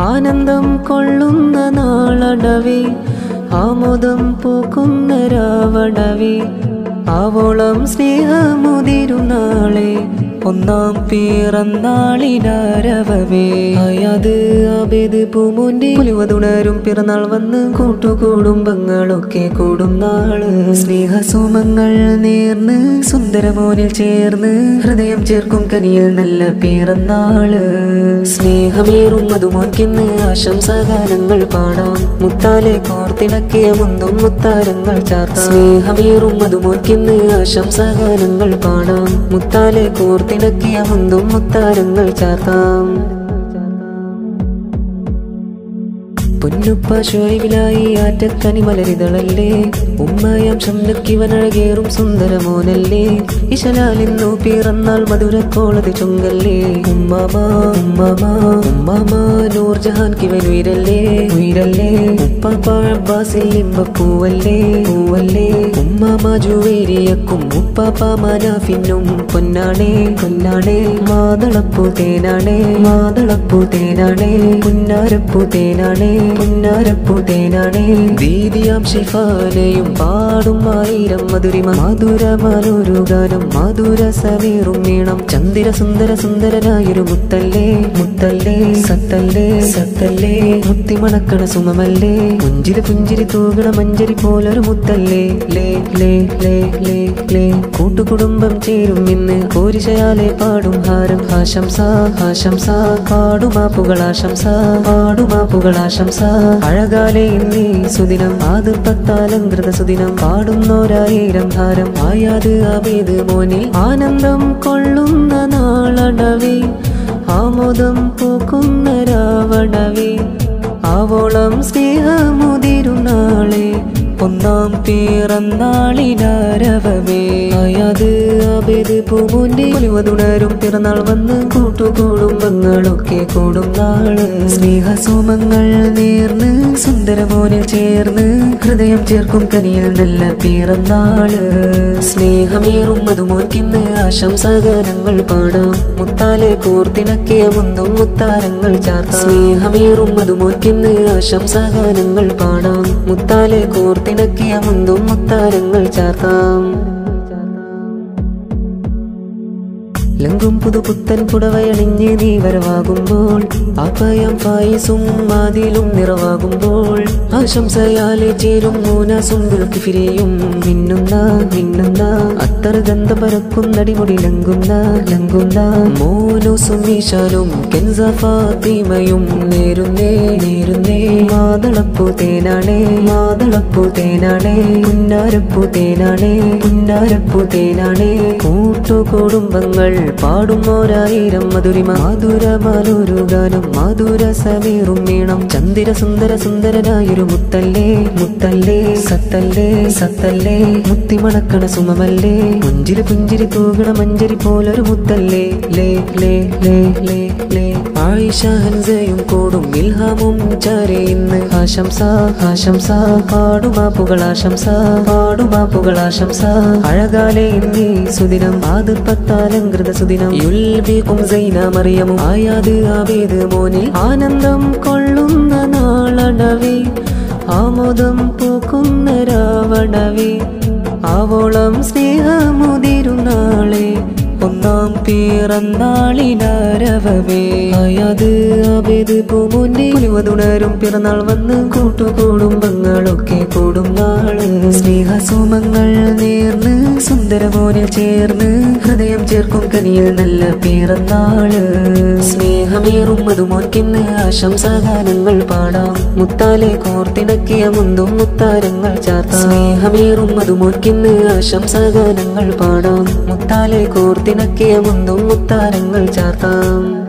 ആനന്ദം കൊള്ളുന്ന നാളടവി ആമോദം പൂക്കുന്ന രാവടവി. ആവോളം സ്നേഹമുതിരുന്നാളെ ഒന്നാം പിറന്നാളിനാരവേ പൂമുണ്ടിവതുണരും പിറന്നാൾ വന്ന് കൂട്ടുകുടുംബങ്ങളൊക്കെ കൂടും നാൾ. സ്നേഹസോമങ്ങൾ നേർന്ന് സുന്ദരമോനിൽ ചേർന്ന് ഹൃദയം ചേർക്കും കനിയിൽ നല്ല പിറന്നാൾ സ്നേഹമേറും മധുമോൻക്കിന്ന് ആശംസഗാനങ്ങൾ പാടാം. മുത്താലെ കോർത്തിണക്കിയ മുന്തും മുത്താരങ്ങൾ ചാർത്താം. സ്നേഹമേറും മധുമോൻക്കിന്ന് ആശംസഗാനങ്ങൾ പാടാം. മുത്താലെ കോർത്തിണക്കിയ മുന്തും മുത്താരങ്ങൾ ചാർത്താം. പൊന്നുപ്പ ഷുഹൈബിലായി ആറ്റക്കനി മലരിതളല്ലേ? ഉമ്മയാം ഷംലക്കിവനഴകേറും സുന്ദരമോനല്ലേ? ഇശലാലിന്നു പിറന്നാൾ മധുരക്കോളത് ചുങ്കല്ലേ? ഉമ്മാമാ ഉമ്മാമാ ഉമ്മാമാ നൂർജഹാൻ കിവൻ ഉയരല്ലേ? ഉപ്പാപ്പ അബ്ബാസിൽ ഇമ്പപ്പൂവല്ലേ പൂവല്ലേ? ഉമ്മമാ ജുവേരിയക്കും ഉപ്പാപ്പ പൊന്നാണേ? പൊന്നാണേ മാതളപ്പൂ തേനാണേ? മാതളപ്പൂ തേനാണേ? പുന്നാരപ്പൂ തേനാണേ? പുന്നാരപ്പൂ തേനാണേ ദീദിയാം ഷിഫാനയും പാടും ആയിരം മധുരിമ. മധുര മനോരു ഗാനം മധുര സമീറും വീണം ചന്ദ്ര സുന്ദര സുന്ദരനായൊരു മുത്തല്ലേ മുത്തല്ലേ സത്തല്ലേ സത്തല്ലേ. മുത്തിമണക്കണ സുമമല്ലേ പുഞ്ചിരി പുഞ്ചിരി തൂകണ മഞ്ചരി പോലൊരു മുത്തല്ലേ. ലേ ലേ ലേ ലേ ലേ. കൂട്ടുകുടുംബം ചേരും ഇന്ന്. കോരിശയാലെ പാടും ഹാരം. ആശംസ ആശംസ. പാടുമാപ്പുകൾ ആശംസ. പാടുമാപ്പുകൾ ആശംസ. അഴകാലെ ഇന്നീ സുദിനം. ആദിർപ്പത്താലങ്കൃത സുദിനം. പാടുന്നോരായിരം ഹാരം ആയാത് ആവേത് മോനെ. ആനന്ദം കൊള്ളുന്ന നാളടവേ. ആമോദം പൂക്കുന്ന രാവണവേ. ആവോളം സ്നേഹമുതിരുന്നാളെ ഒന്നാം പിറന്നാളിനാരവമേ. അയാത് ആബേത് പൂമോന്റെ ഒലിവതുണരും പിറന്നാൾ വന്ന് കൂട്ടുകൂടുംബങ്ങളൊക്കെ കൂടും നാൾ. സ്നേഹസോമങ്ങൾ നേർന്ന് സുന്ദരമോനിൽ ചേർന്ന് ഹൃദയം ചേർക്കും കനിയിൽ നല്ല പിറന്നാൾ. സ്നേഹമേറും മധുമോൻക്കിന്ന് ആശംസകരങ്ങൾ പാടാം. മുത്താലെ കോർത്തിണക്കിയ മുന്തും മുത്താരങ്ങൾ ചാർത്താം. സ്നേഹമേറും മധുമോൻക്കിന്ന് ആശംസകരങ്ങൾ പാടാം. മുത്താലെ കോർത്തിണക്കിയ മുന്തും മുത്താരങ്ങൾ ചാർത്താം. ലങ്കും പുതുപുത്തൻ പുടവയണിഞ്ഞ് നീ വരവാകുമ്പോൾ അഭയം പായസും മാതിലും നിറവാകുമ്പോൾ ആശംസയാലെ ചേരും മൂനാസും വിൽക്കിഫിരിയും മിന്നുന്ന മിന്നുന്ന അത്തർ ഗന്ധ പരക്കുന്നടിമുടി ലങ്കുന്ന ലങ്കുന്ന മോനുസും ഈശാനും കെൻസ ഫാത്തിമയും. നേരുന്നേ നേരുന്നേ മാതളപ്പൂ തേനാണേ മാതളപ്പൂ തേനാണേ പുന്നാരപ്പൂ തേനാണേ പുന്നാരപ്പൂ തേനാണേ. കൂട്ടുകുടുംബങ്ങൾ മധുരിമ മാധുര മാലൂരു ഗാനം മാധുര സമീറും വീണം ചന്ദിര സുന്ദര സുന്ദരനായൊരു മുത്തല്ലേ മുത്തല്ലേ സത്തല്ലേ സത്തല്ലേ. മുത്തിമണക്കണ സുമമല്ലേ. മുഞ്ചിരി പുഞ്ചിരി തൂകണ മഞ്ചരി പോലൊരു മുത്തല്ലേ. ലേ ലേ ലേ ലേ ലേ. ആയിഷ ഹൻസയും കൂടും ഇൽഹാമും ചാരെ ഇന്ന് ആശംസ ആശംസ. പാടുമാപ്പുകൾ ആശംസ പാടുമാപ്പുകൾ ആശംസ. അഴകാലെ ഇന്നീ സുദിനം ആദിപ്പത്താലങ്കൃത സുദിനം. യുൽബിക്കും സൈന മറിയമും ആയാത് ആവേത് മോനിൽ ആനന്ദം കൊള്ളുന്ന നാളടവേ. ആമോദം പൂക്കുന്ന രാവണവേ. ആവോളം ഒന്നാം പിറന്നാളിനാരവമേ. അയാത് അവേത് പൂമോന്റെ പുലിവതുണരും പിറന്നാൾ വന്ന് കൂട്ടുകൂടുംബങ്ങളൊക്കെ കൂടും നാൾ. സ്നേഹസോമങ്ങൾ നേർന്ന് സുന്ദരമോനിൽ ചേർന്ന് ഹൃദയം ചേർക്കും കനിയിൽ നല്ല പിറന്നാൾ. സ്നേഹമേറും മധുമോൻക്കിന്ന് ആശംസഗാനങ്ങൾ പാടാം. മുത്താലെ കോർത്തിണക്കിയ മുന്തും മുത്താരങ്ങൾ ചാർത്താം. സ്നേഹമേറും മധുമോൻക്കിന്ന് ആശംസഗാനങ്ങൾ പാടാം. മുത്താലെ കോർത്തിണക്കിയ മുന്തും മുത്താരങ്ങൾ ചാർത്താം.